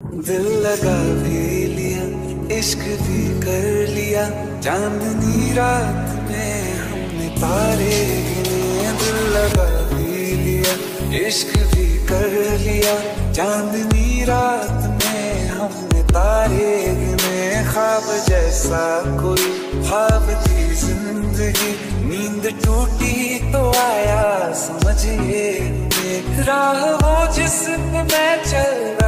दिल लगा भी लिया, इश्क भी कर लिया। चांदनी रात में हमने तारे दिल लगा भी लिया, इश्क भी कर लिया। चांदनी रात में हमने तारे गिने। ख्वाब जैसा कोई, ख्वाब थी ज़िंदगी। नींद टूटी तो आया, समझिए। राह वो जिस मैं चल रहा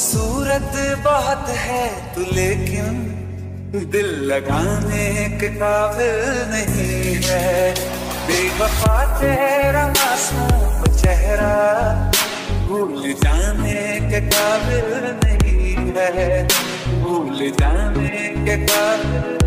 खूबसूरत बहुत है तू लेकिन दिल लगाने के काबिल नहीं है। बेवफा तेरा मासूम चेहरा भूल जाने के काबिल नहीं है। भूल जाने के काबिल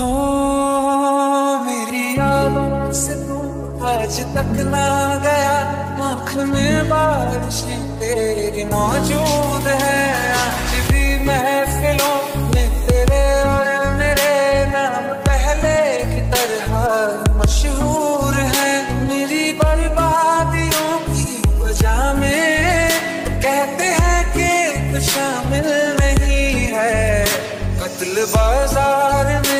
हो मेरी यादों से तू आज तक ना गया। आँख में बारिश तेरी मौजूद है। आज भी महफिलों में तेरे और मेरे नाम पहले की तरह मशहूर है। मेरी बर्बादियों की वजह में कहते हैं कि शामिल नहीं है। कत्ल बाज़ार में